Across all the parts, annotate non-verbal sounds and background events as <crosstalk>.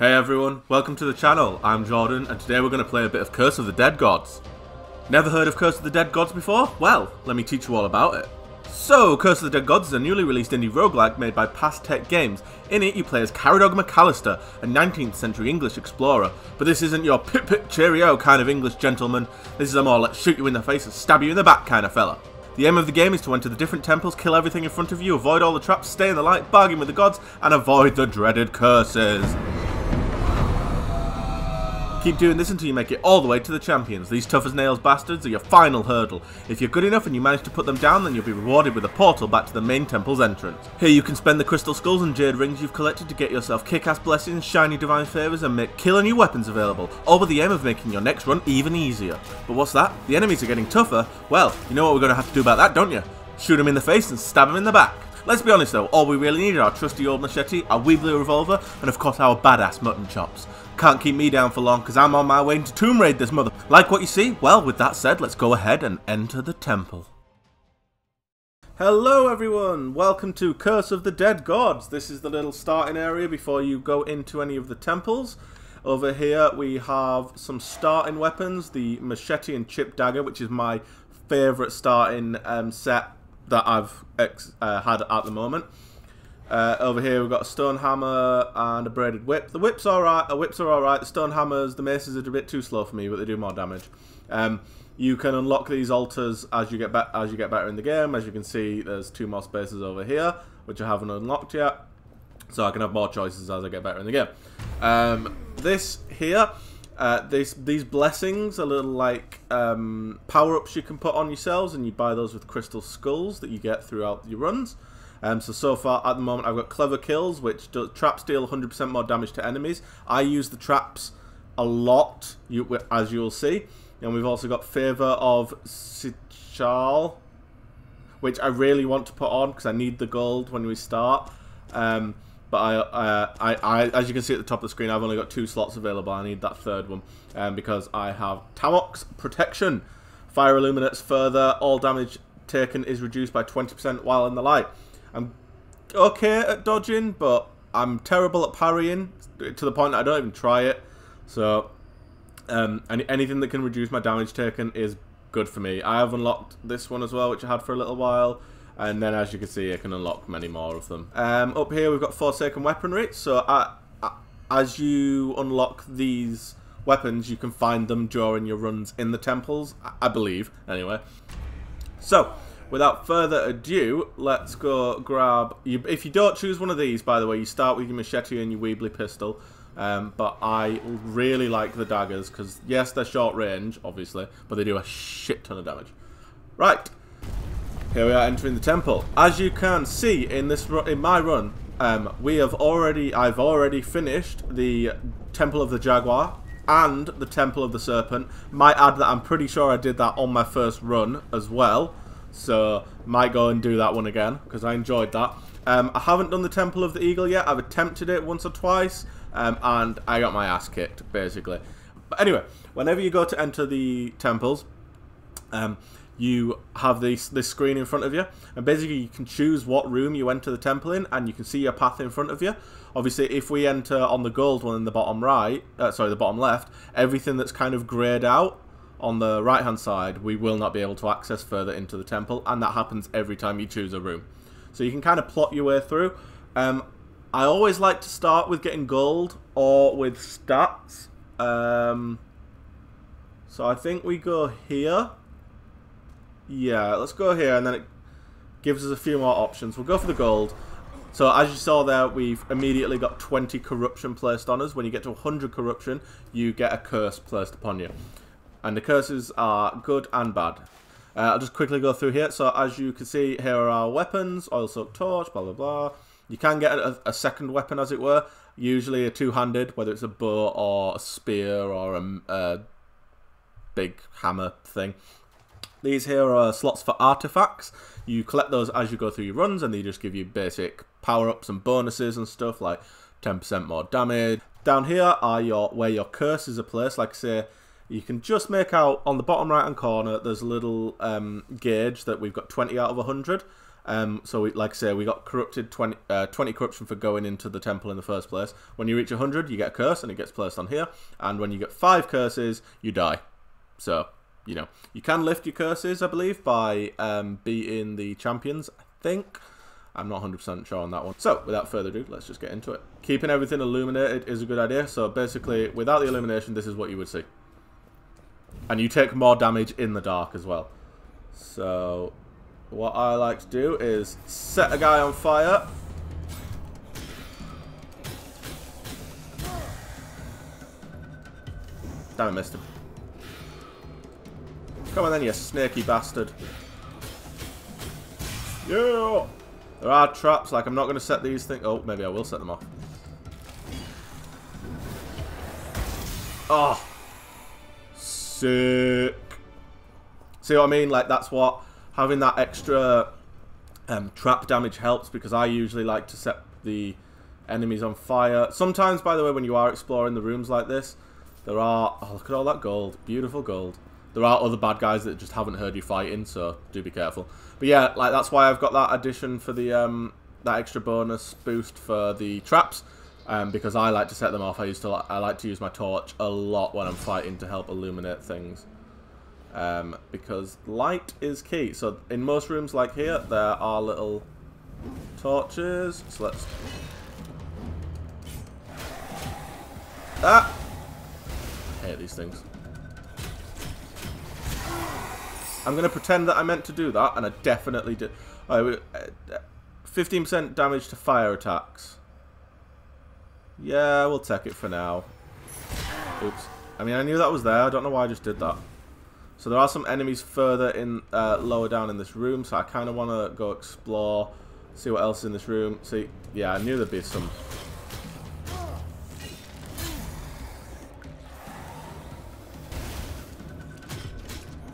Hey everyone, welcome to the channel. I'm Jordon, and today we're going to play a bit of Curse of the Dead Gods. Never heard of Curse of the Dead Gods before? Well, let me teach you all about it. So, Curse of the Dead Gods is a newly released indie roguelike made by Passtech Games. In it, you play as Caradog McAllister, a 19th century English explorer. But this isn't your pip pip cheerio kind of English gentleman. This is a more let's shoot you in the face and stab you in the back kind of fella. The aim of the game is to enter the different temples, kill everything in front of you, avoid all the traps, stay in the light, bargain with the gods, and avoid the dreaded curses. Keep doing this until you make it all the way to the champions. These tough as nails bastards are your final hurdle. If you're good enough and you manage to put them down, then you'll be rewarded with a portal back to the main temple's entrance. Here you can spend the crystal skulls and jade rings you've collected to get yourself kick-ass blessings, shiny divine favours, and make killer new weapons available, all with the aim of making your next run even easier. But what's that? The enemies are getting tougher? Well, you know what we're going to have to do about that, don't you? Shoot them in the face and stab them in the back. Let's be honest though, all we really need are our trusty old machete, our Webley revolver, and of course our badass mutton chops. Can't keep me down for long because I'm on my way to Tomb Raid this mother. Like what you see? Well, with that said, let's go ahead and enter the temple. Hello everyone, welcome to Curse of the Dead Gods. This is the little starting area before you go into any of the temples. Over here we have some starting weapons, the machete and chip dagger, which is my favourite starting um, set that I've uh, had at the moment. Uh, over here we've got a stone hammer and a braided whip. The whip's are alright, the whips are alright, the stone hammers, the maces are a bit too slow for me, but they do more damage. Um, you can unlock these altars as you get as you get better in the game. As you can see, there's two more spaces over here, which I haven't unlocked yet. So I can have more choices as I get better in the game. Um, this here, uh, this, these blessings are a little like um, power-ups you can put on yourselves, and you buy those with crystal skulls that you get throughout your runs. Um, so, so far at the moment I've got Clever Kills, which does, traps deal 100% more damage to enemies. I use the traps a lot, you, as you'll see. And we've also got Favour of Sichal, which I really want to put on because I need the gold when we start. Um, but I, uh, I, I, as you can see at the top of the screen, I've only got two slots available. I need that third one um, because I have Tamok's Protection. Fire illuminates further. All damage taken is reduced by 20% while in the light. I'm okay at dodging, but I'm terrible at parrying to the point I don't even try it. So, um, any, anything that can reduce my damage taken is good for me. I have unlocked this one as well, which I had for a little while. And then, as you can see, I can unlock many more of them. Um, up here, we've got Forsaken Weaponry. So, I, I, as you unlock these weapons, you can find them during your runs in the temples, I believe, anyway. So, without further ado, let's go grab... You, if you don't choose one of these, by the way, you start with your machete and your Webley pistol. Um, but I really like the daggers, because yes, they're short range, obviously, but they do a shit ton of damage. Right, here we are entering the temple. As you can see in this in my run, um, we have already, I've already finished the Temple of the Jaguar and the Temple of the Serpent. Might add that I'm pretty sure I did that on my first run as well. So, might go and do that one again, because I enjoyed that. Um, I haven't done the Temple of the Eagle yet. I've attempted it once or twice, um, and I got my ass kicked, basically. But anyway, whenever you go to enter the temples, um, you have this this screen in front of you, and basically you can choose what room you enter the temple in, and you can see your path in front of you. Obviously, if we enter on the gold one in the bottom right, uh, sorry, the bottom left, everything that's kind of greyed out on the right hand side, we will not be able to access further into the temple, and that happens every time you choose a room. So you can kind of plot your way through. Um, I always like to start with getting gold or with stats. Um, so I think we go here. Yeah, let's go here, and then it gives us a few more options. We'll go for the gold. So as you saw there, we've immediately got 20 corruption placed on us. When you get to 100 corruption, you get a curse placed upon you. And the curses are good and bad. Uh, I'll just quickly go through here. So as you can see, here are our weapons. Oil soaked torch, blah, blah, blah. You can get a, a second weapon, as it were. Usually a two-handed, whether it's a bow or a spear or a, a big hammer thing. These here are slots for artifacts. You collect those as you go through your runs, and they just give you basic power-ups and bonuses and stuff, like 10% more damage. Down here are your where your curses are placed. Like say, you can just make out on the bottom right hand corner there's a little um, gauge that we've got 20 out of 100 Um, so, we, like I say, we got corrupted 20, uh, 20 corruption for going into the temple in the first place. When you reach 100, you get a curse, and it gets placed on here. And when you get 5 curses, you die. So, you know, you can lift your curses, I believe, by um, beating the champions, I think. I'm not 100% sure on that one. So, without further ado, let's just get into it. Keeping everything illuminated is a good idea. So, basically, without the illumination, this is what you would see. And you take more damage in the dark as well. So, what I like to do is set a guy on fire. Damn, I missed him. Come on then, you snaky bastard. Yeah! There are traps, like I'm not going to set these things... Oh, maybe I will set them off. Oh! Sick! See what I mean? Like, that's what having that extra um, trap damage helps because I usually like to set the enemies on fire. Sometimes, by the way, when you are exploring the rooms like this, there are... Oh, look at all that gold. Beautiful gold. There are other bad guys that just haven't heard you fighting, so do be careful. But yeah, like that's why I've got that addition for the um, that extra bonus boost for the traps. Um, because I like to set them off. I used to I like to use my torch a lot when I'm fighting to help illuminate things. Um, because light is key. So in most rooms like here, there are little torches. So let's... Ah! I hate these things. I'm going to pretend that I meant to do that, and I definitely did. 15% damage to fire attacks. Yeah, we'll take it for now. Oops. I mean, I knew that was there. I don't know why I just did that. So there are some enemies further in, uh, lower down in this room, so I kind of want to go explore, see what else is in this room. See, yeah, I knew there'd be some.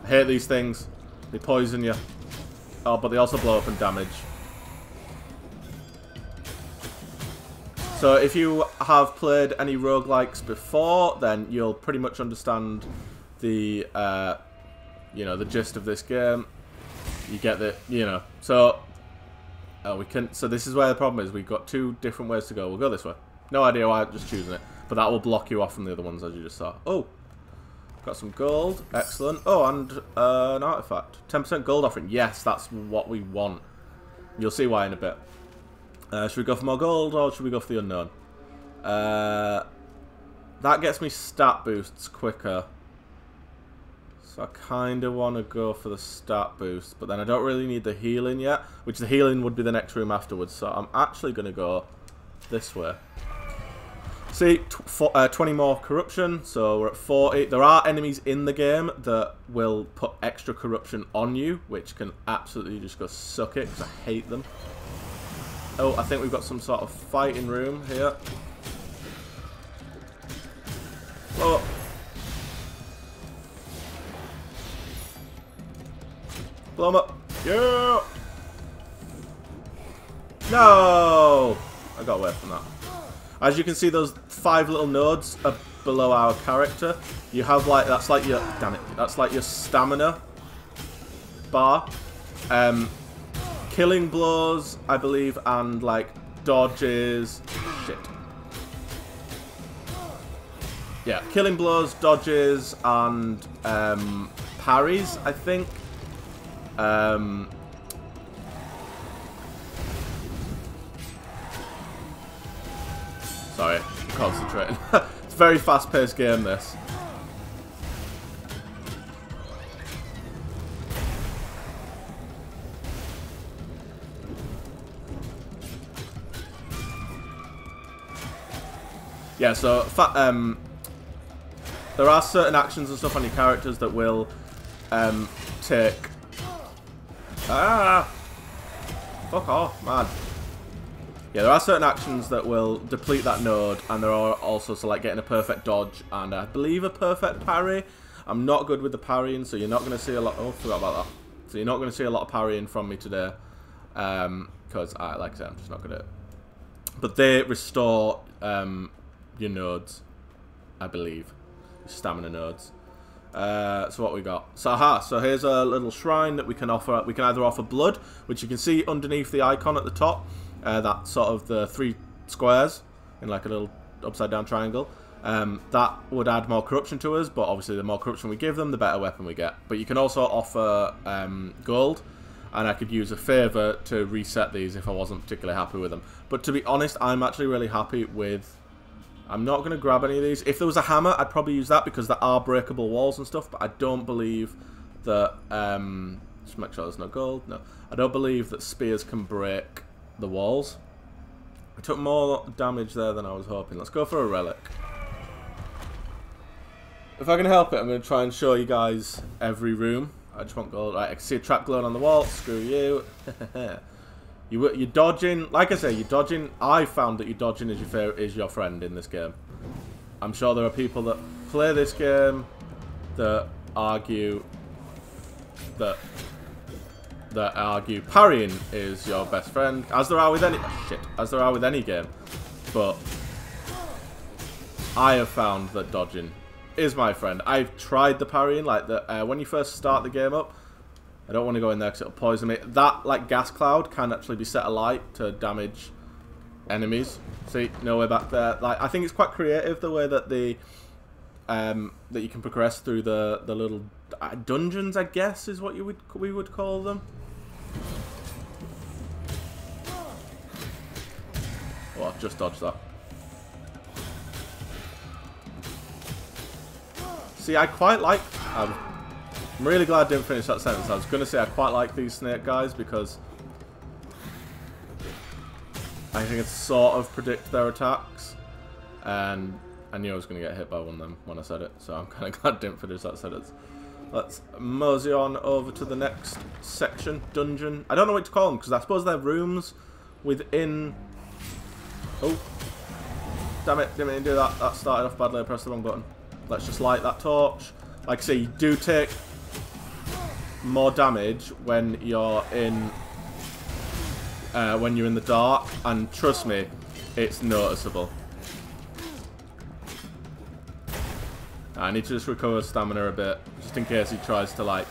I hate these things. They poison you. Oh, but they also blow up and damage. So if you have played any roguelikes before, then you'll pretty much understand the uh, you know, the gist of this game. You get the, you know, so uh, we can. So this is where the problem is. We've got two different ways to go. We'll go this way. No idea why I'm just choosing it, but that will block you off from the other ones as you just saw. Oh, got some gold. Excellent. Oh, and uh, an artifact. 10% gold offering. Yes, that's what we want. You'll see why in a bit. Uh, should we go for more gold or should we go for the unknown? Uh, that gets me stat boosts quicker. So I kind of want to go for the stat boost, but then I don't really need the healing yet, which the healing would be the next room afterwards. So I'm actually going to go this way. See, uh, 20 more corruption, so we're at 40. There are enemies in the game that will put extra corruption on you, which can absolutely just go suck it, because I hate them. Oh, I think we've got some sort of fighting room here. Oh, Blow him up. Yeah! No! I got away from that. As you can see, those five little nodes are below our character. You have like, that's like your, damn it, that's like your stamina bar. Um, killing blows, I believe, and like dodges. Shit. Yeah, killing blows, dodges, and um, parries, I think, um, sorry, concentrating. <laughs> it's a very fast-paced game, this. Yeah, so um, there are certain actions and stuff on your characters that will um, take Ah! Fuck off, man. Yeah, there are certain actions that will deplete that node, and there are also so like getting a perfect dodge and I believe a perfect parry. I'm not good with the parrying, so you're not going to see a lot. Oh, forgot about that. So you're not going to see a lot of parrying from me today, because um, I like I said, I'm just not good at it. But they restore um, your nodes, I believe, stamina nodes. Uh, so what we got? So aha, so here's a little shrine that we can offer. We can either offer blood, which you can see underneath the icon at the top. Uh, that sort of the three squares in like a little upside down triangle. Um, that would add more corruption to us, but obviously the more corruption we give them, the better weapon we get. But you can also offer um, gold, and I could use a favour to reset these if I wasn't particularly happy with them. But to be honest, I'm actually really happy with... I'm not going to grab any of these. If there was a hammer, I'd probably use that because there are breakable walls and stuff, but I don't believe that... Um, just make sure there's no gold. No. I don't believe that spears can break the walls. I took more damage there than I was hoping. Let's go for a relic. If I can help it, I'm going to try and show you guys every room. I just want gold. Right, I can see a trap glowing on the wall. Screw you. <laughs> you you're dodging. Like I say, you're dodging. I found that you're dodging is your is your friend in this game. I'm sure there are people that play this game that argue that that argue parrying is your best friend, as there are with any oh, shit, as there are with any game. But I have found that dodging is my friend. I've tried the parrying, like the uh, when you first start the game up. I don't want to go in there because it'll poison me. That like gas cloud can actually be set alight to damage enemies. See, no way back there. Like I think it's quite creative the way that the um, that you can progress through the the little dungeons. I guess is what you would we would call them. Oh, I've just dodged that. See, I quite like... Um, I'm really glad I didn't finish that sentence. I was going to say I quite like these snake guys because... I think it sort of predict their attacks. And I knew I was going to get hit by one of them when I said it. So I'm <laughs> kind of glad I didn't finish that sentence. Let's mosey on over to the next section, dungeon. I don't know what to call them because I suppose they're rooms within... Oh. Damn it, didn't mean do that. That started off badly. I pressed the wrong button. Let's just light that torch. Like I say, you do take more damage when you're in uh, when you're in the dark, and trust me, it's noticeable. I need to just recover stamina a bit, just in case he tries to like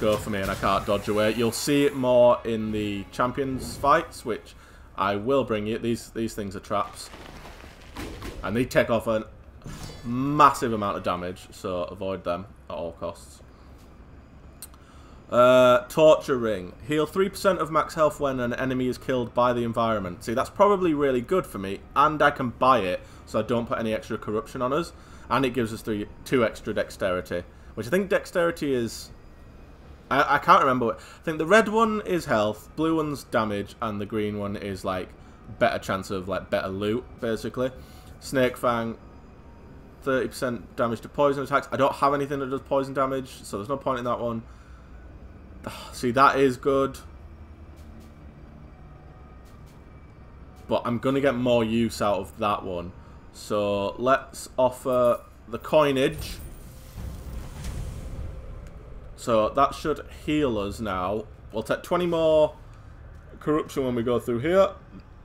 go for me and I can't dodge away. You'll see it more in the champions fights, which I will bring you. These these things are traps, and they take off a massive amount of damage, so avoid them at all costs. Uh, torture ring. Heal 3% of max health when an enemy is killed by the environment. See, that's probably really good for me, and I can buy it, so I don't put any extra corruption on us. And it gives us three, two extra dexterity, which I think dexterity is... I, I can't remember. I think the red one is health, blue one's damage, and the green one is, like, better chance of, like, better loot, basically. Snake Fang, 30% damage to poison attacks. I don't have anything that does poison damage, so there's no point in that one. <sighs> See, that is good. But I'm going to get more use out of that one. So let's offer the coinage. So that should heal us now. We'll take 20 more corruption when we go through here.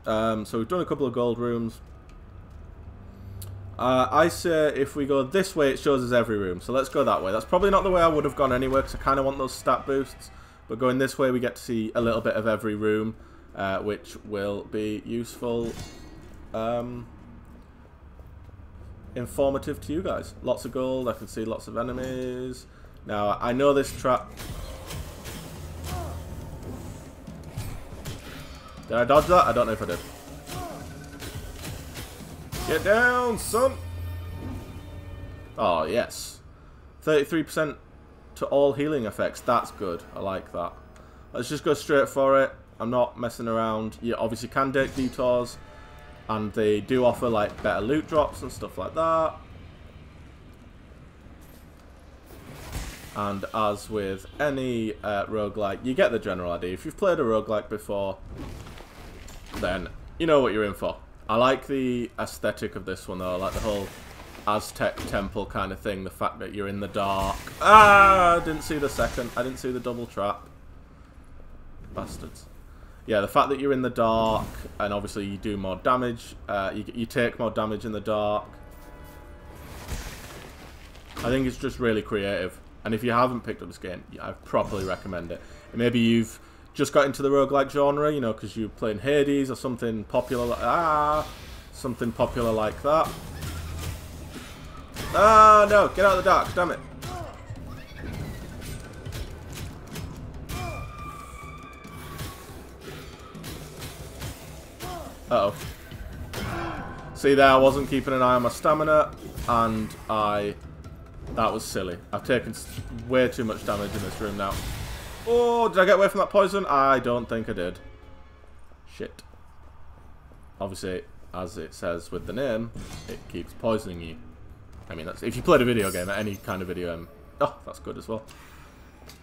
Um, so we've done a couple of gold rooms. Uh, I say if we go this way, it shows us every room. So let's go that way. That's probably not the way I would have gone anyway, because I kind of want those stat boosts. But going this way, we get to see a little bit of every room, uh, which will be useful, um, informative to you guys. Lots of gold. I can see lots of enemies. Now, I know this trap... Did I dodge that? I don't know if I did. Get down, son! Oh, yes. 33% to all healing effects. That's good. I like that. Let's just go straight for it. I'm not messing around. You obviously can take detours. And they do offer like better loot drops and stuff like that. And as with any uh, roguelike, you get the general idea. If you've played a roguelike before, then you know what you're in for. I like the aesthetic of this one though. I like the whole Aztec temple kind of thing. The fact that you're in the dark. Ah, I didn't see the second. I didn't see the double trap. Bastards. Yeah, the fact that you're in the dark and obviously you do more damage. Uh, you, you take more damage in the dark. I think it's just really creative. And if you haven't picked up this game, I properly recommend it. Maybe you've just got into the roguelike genre, you know, because you're playing Hades or something popular like ah, something popular like that. Ah, no, get out of the dark, damn it. Uh oh See there, I wasn't keeping an eye on my stamina, and I... That was silly. I've taken way too much damage in this room now. Oh, did I get away from that poison? I don't think I did. Shit. Obviously, as it says with the name, it keeps poisoning you. I mean, that's if you played a video game, any kind of video game. Oh, that's good as well.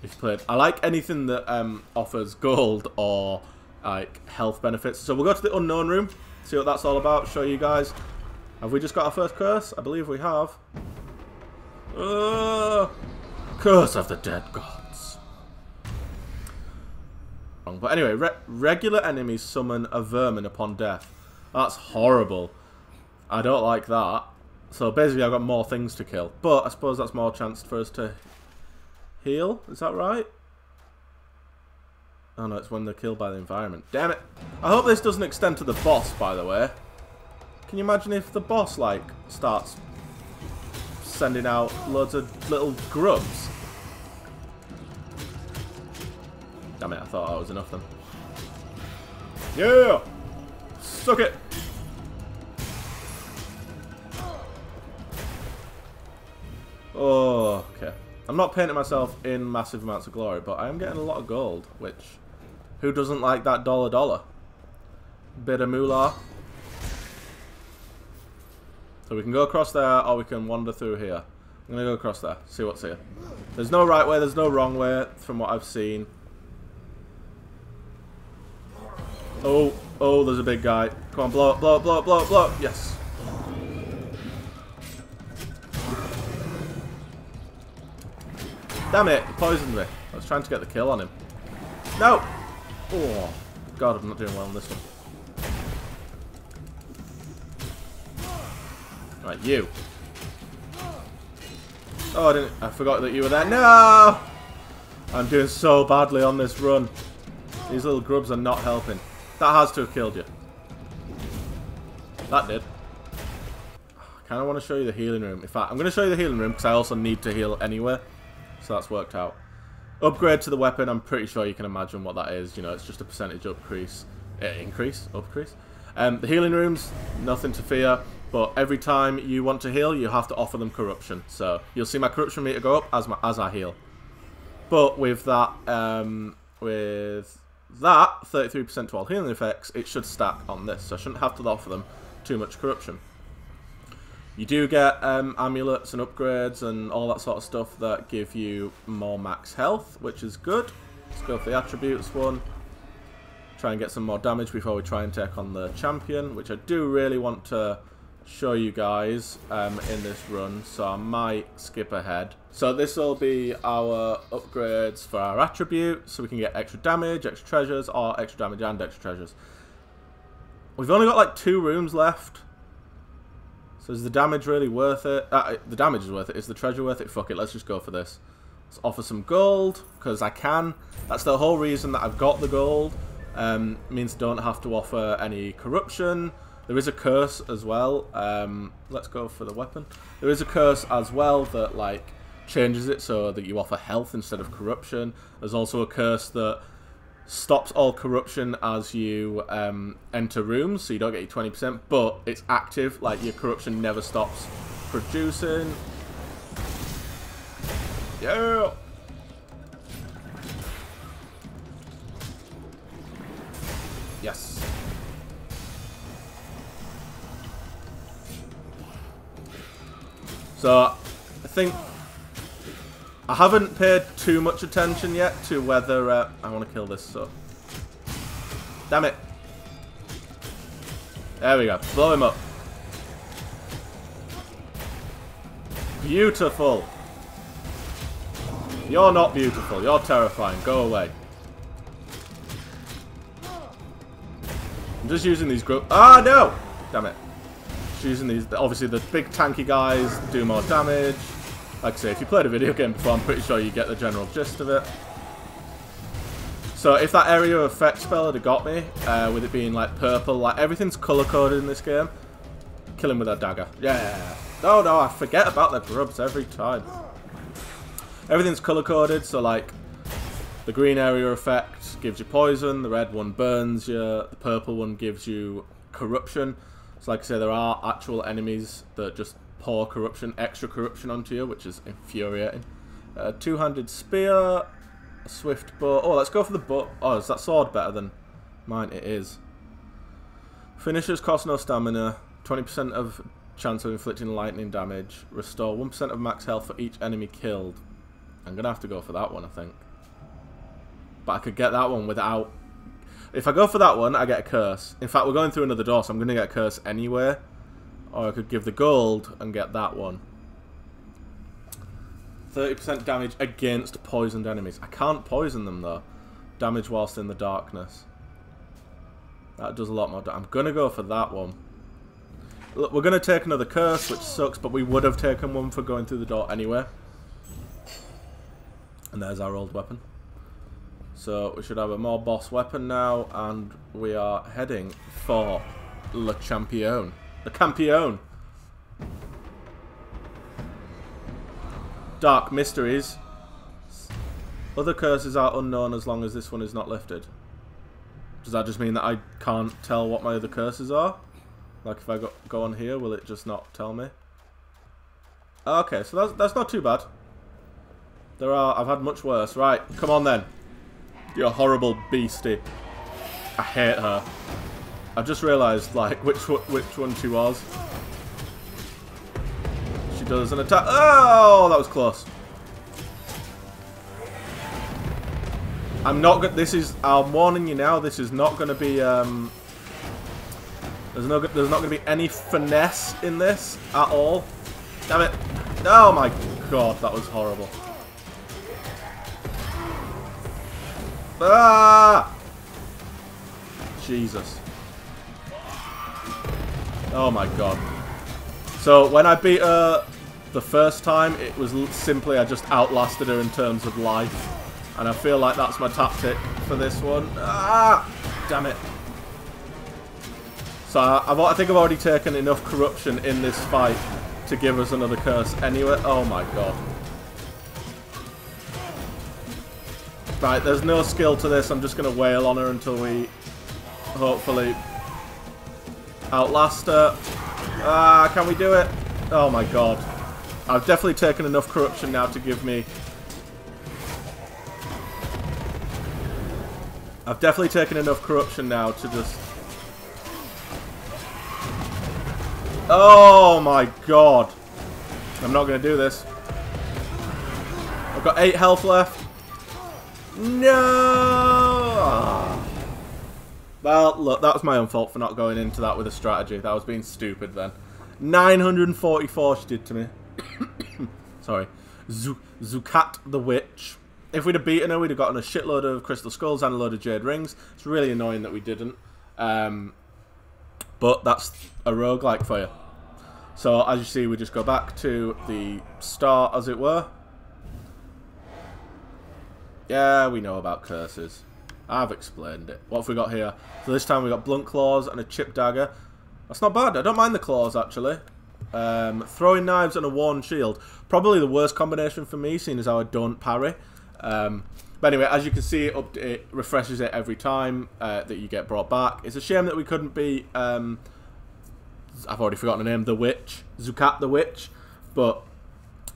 If you played... I like anything that um, offers gold or like health benefits. So we'll go to the unknown room, see what that's all about, show you guys. Have we just got our first curse? I believe we have. Uh, curse of the dead gods. Wrong. But anyway, re regular enemies summon a vermin upon death. That's horrible. I don't like that. So basically I've got more things to kill. But I suppose that's more chance for us to heal. Is that right? Oh no, it's when they're killed by the environment. Damn it. I hope this doesn't extend to the boss, by the way. Can you imagine if the boss, like, starts sending out loads of little grubs? Thought that was enough then. Yeah! Suck it! Oh, okay. I'm not painting myself in massive amounts of glory, but I am getting a lot of gold, which who doesn't like that dollar dollar? Bit of moolah. So we can go across there, or we can wander through here. I'm going to go across there, see what's here. There's no right way, there's no wrong way, from what I've seen. Oh, oh, there's a big guy. Come on, blow up, blow up, blow up, blow up, blow up. Yes. Damn it, he poisoned me. I was trying to get the kill on him. No! Oh, God, I'm not doing well on this one. Right, you. Oh, I didn't. I forgot that you were there. No! I'm doing so badly on this run. These little grubs are not helping. That has to have killed you. That did. I kind of want to show you the healing room. In fact, I'm going to show you the healing room because I also need to heal anyway. So that's worked out. Upgrade to the weapon, I'm pretty sure you can imagine what that is. You know, it's just a percentage increase. Uh, increase? Upcrease? Um, the healing rooms, nothing to fear. But every time you want to heal, you have to offer them corruption. So you'll see my corruption meter go up as my as I heal. But with that, um, with that 33% to all healing effects, it should stack on this. So I shouldn't have to offer them too much corruption. You do get um, amulets and upgrades and all that sort of stuff that give you more max health, which is good. Let's go for the attributes one. Try and get some more damage before we try and take on the champion, which I do really want to show you guys um, in this run, so I might skip ahead. So this will be our upgrades for our attribute, so we can get extra damage, extra treasures, or extra damage and extra treasures. We've only got like two rooms left, so is the damage really worth it? Uh, the damage is worth it. Is the treasure worth it? Fuck it, let's just go for this. Let's offer some gold, because I can. That's the whole reason that I've got the gold. Um, means don't have to offer any corruption. There is a curse as well. Um, let's go for the weapon. There is a curse as well that like changes it so that you offer health instead of corruption. There's also a curse that stops all corruption as you um, enter rooms, so you don't get your 20%, but it's active, like your corruption never stops producing. Yeah! So, I think I haven't paid too much attention yet to whether... Uh, I want to kill this, so... Damn it. There we go. Blow him up. Beautiful. You're not beautiful. You're terrifying. Go away. I'm just using these group. Ah, no! Damn it. Using these. Obviously, the big tanky guys do more damage. Like I say, if you played a video game before, I'm pretty sure you get the general gist of it. So if that area effect spell had got me, uh, with it being like purple, like everything's color coded in this game. Kill him with a dagger. Yeah. Oh no, I forget about the grubs every time. Everything's color coded, so like the green area effect gives you poison, the red one burns you, the purple one gives you corruption. So like I say, there are actual enemies that just pour corruption, extra corruption onto you, which is infuriating. Uh, two-handed spear, a swift bow. Oh, let's go for the bow. Oh, is that sword better than mine? It is. Finishers cost no stamina. 20% of chance of inflicting lightning damage. Restore 1% of max health for each enemy killed. I'm going to have to go for that one, I think. But I could get that one without... If I go for that one, I get a curse. In fact, we're going through another door, so I'm going to get a curse anyway. Or I could give the gold and get that one. 30% damage against poisoned enemies. I can't poison them though. Damage whilst in the darkness. That does a lot more. I'm going to go for that one. Look, we're going to take another curse, which sucks, but we would have taken one for going through the door anyway. And there's our old weapon. So we should have a more boss weapon now, and we are heading for Le Champion. The Campione. Dark Mysteries. Other curses are unknown as long as this one is not lifted. Does that just mean that I can't tell what my other curses are? Like if I go, go on here, will it just not tell me? Okay, so that's, that's not too bad. There are, I've had much worse. Right, come on then. You horrible beastie. I hate her. I've just realised, like, which, which one she was she does an attack. Oh, that was close. I'm not going This is. I'm warning you now. This is not going to be. Um, there's no. There's not going to be any finesse in this at all. Damn it! Oh my god, that was horrible. Ah! Jesus. Oh my god. So when I beat her the first time, it was simply I just outlasted her in terms of life. And I feel like that's my tactic for this one. Ah! Damn it. So I've, I think I've already taken enough corruption in this fight to give us another curse anyway. Oh my god. Right, there's no skill to this. I'm just going to wail on her until we hopefully outlast her. Ah, can we do it? Oh my god. I've definitely taken enough corruption now to give me... I've definitely taken enough corruption now to just... Oh my god. I'm not going to do this. I've got 8 health left. No! Well, look, that was my own fault for not going into that with a strategy. That was being stupid then. 944 she did to me. <coughs> Sorry. Zukat the Witch. If we'd have beaten her, we'd have gotten a shitload of crystal skulls and a load of jade rings. It's really annoying that we didn't. Um, but that's a roguelike for you. So, as you see, we just go back to the start, as it were. Yeah, we know about curses. I've explained it. What have we got here? So this time we got blunt claws and a chip dagger. That's not bad. I don't mind the claws, actually. Um, throwing knives and a worn shield. Probably the worst combination for me, seeing as how I don't parry. Um, but anyway, as you can see, it, it refreshes it every time uh, that you get brought back. It's a shame that we couldn't be... Um, I've already forgotten the name. The Witch. Zukat the Witch. But,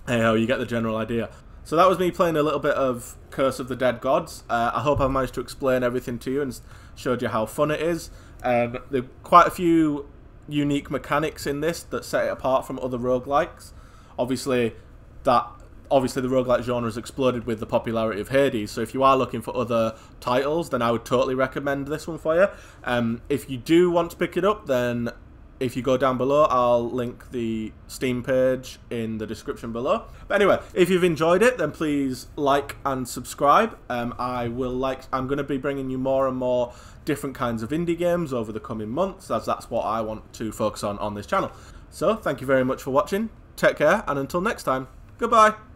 hey you get the general idea. So that was me playing a little bit of Curse of the Dead Gods. Uh, I hope I've managed to explain everything to you and showed you how fun it is. Um, there are quite a few unique mechanics in this that set it apart from other roguelikes. Obviously, that obviously the roguelike genre has exploded with the popularity of Hades, so if you are looking for other titles, then I would totally recommend this one for you. Um, if you do want to pick it up, then if you go down below, I'll link the Steam page in the description below. But anyway, if you've enjoyed it, then please like and subscribe. Um, I will like. I'm going to be bringing you more and more different kinds of indie games over the coming months, as that's what I want to focus on on this channel. So, thank you very much for watching, take care, and until next time, Goodbye.